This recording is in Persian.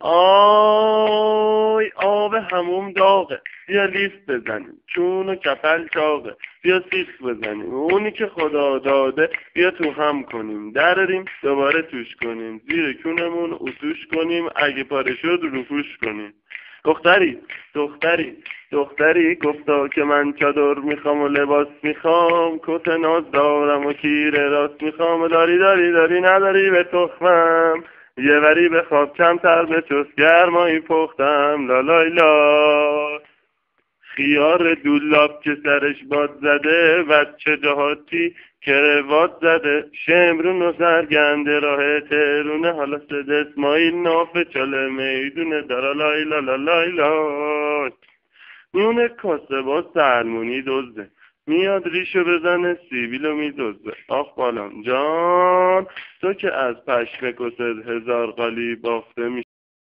آی آب هموم داغه. بیا لیست بزنیم. چون و کپل چاقه بیا سیخ بزنیم. اونی که خدا داده بیا تو هم کنیم. دراریم دوباره توش کنیم. زیر کونمون اتوش کنیم. اگه پاره شد روپوش کنیم. دختری دختری دختری گفتا که من چادر می‌خوام و لباس می‌خوام. کت ناز دارم و کیر راست می‌خوام. و داری داری داری نداری به تخمم. یه وری به خواب کمتر به چست گرمایی پختم. لالای لا خیار دولاب که سرش باد زده بچه جهاتی کروات زده. شمرون و سرگنده راه ترونه حالا سد اسماعیل ناف چاله می‌دونه. دارا لای لا لای لا میونه کاسه با سرمونی دزده. میاد ریشو بزنه سیبیلو میدزده آخ بالام. جان تو که از پشم کست هزار قالی بافته